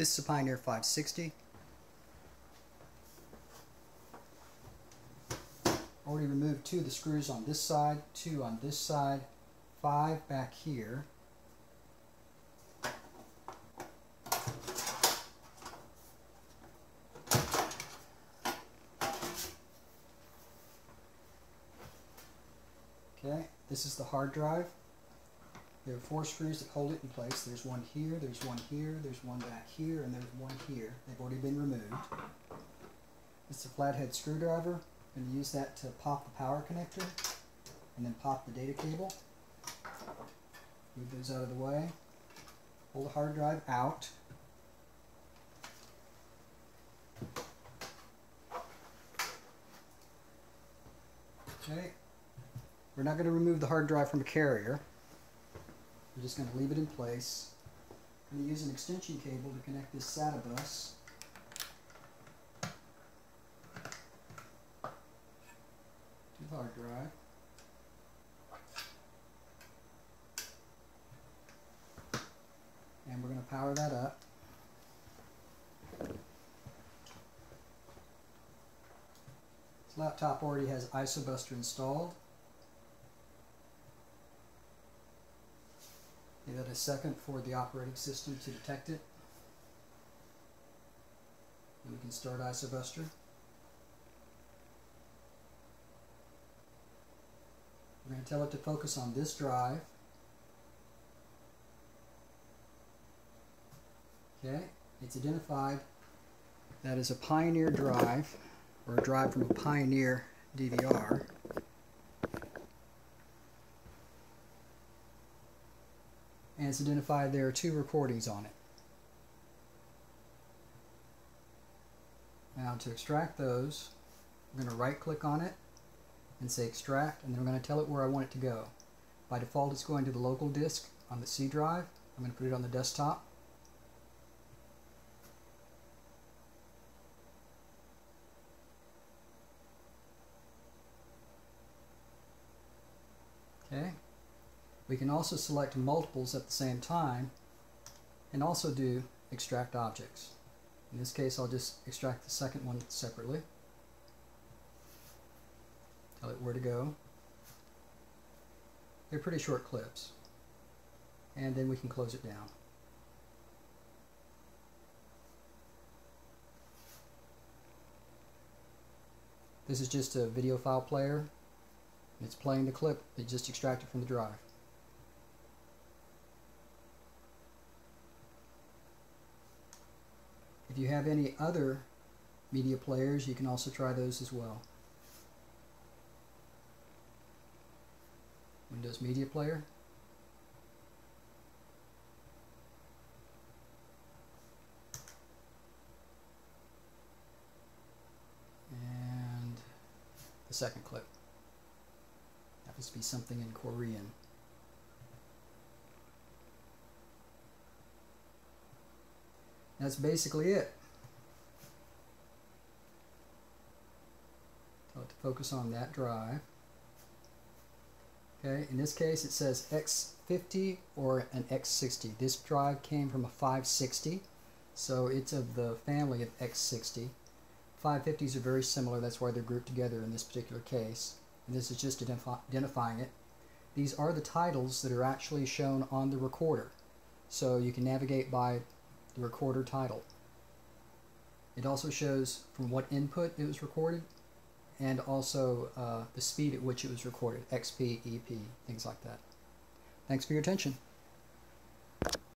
This is a Pioneer 560. Already removed two of the screws on this side, two on this side, five back here. Okay, this is the hard drive. There are four screws that hold it in place. There's one here, there's one here, there's one back here, and there's one here. They've already been removed. It's a flathead screwdriver. I'm going to use that to pop the power connector and then pop the data cable. Move those out of the way. Pull the hard drive out. Okay. We're not going to remove the hard drive from a carrier. We're just going to leave it in place. I'm going to use an extension cable to connect this SATA bus. to the hard drive. And we're going to power that up. This laptop already has ISOBuster installed. Give it a second for the operating system to detect it. And we can start ISOBuster. We're going to tell it to focus on this drive. Okay, it's identified that is a Pioneer drive, or a drive from a Pioneer DVR. And it's identified there are two recordings on it. Now to extract those, I'm going to right click on it and say extract and then I'm going to tell it where I want it to go. By default it's going to the local disk on the C drive. I'm going to put it on the desktop. Okay. We can also select multiples at the same time and also do extract objects. In this case I'll just extract the second one separately. Tell it where to go. They're pretty short clips. And then we can close it down. This is just a video file player. It's playing the clip that just extracted from the drive. If you have any other media players, you can also try those as well. Windows Media Player. And the second clip. Happens to be something in Korean. That's basically it. Tell it to focus on that drive. Okay, in this case it says X50 or an X60. This drive came from a 560, so it's of the family of X60. 550s are very similar, that's why they're grouped together in this particular case. And this is just identifying it. These are the titles that are actually shown on the recorder. So you can navigate by recorder title. It also shows from what input it was recorded and also uh, the speed at which it was recorded, XP, EP, things like that. Thanks for your attention.